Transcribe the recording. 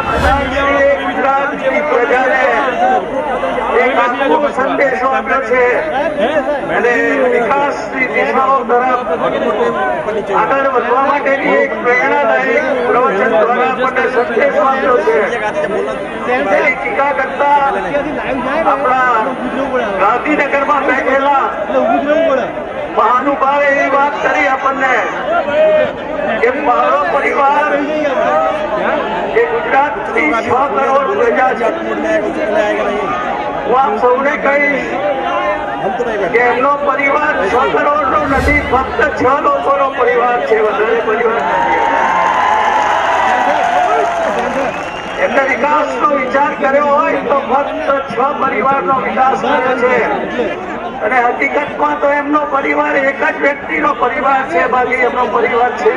વડાપ્રધાનશ્રીએ પ્રજાને એક પ્રેરણાદાયક પ્રવચન દ્વારા આપણને આપ્યો છે ગાંધીનગરમાં બેઠેલા મહાનુભાવે એ વાત કરી આપણને. છે હું એમનો પરિવાર છ કરોડ નો નથી, ફક્ત છ લોકોનો પરિવાર છે, વધારે પરિવાર નથી. એમને વિકાસનો વિચાર કર્યો હોય તો ફક્ત છ પરિવારનો વિકાસ કર્યો છે. અને હકીકતમાં તો એમનો પરિવાર એક જ વ્યક્તિનો પરિવાર છે, બાકી એમનો પરિવાર છે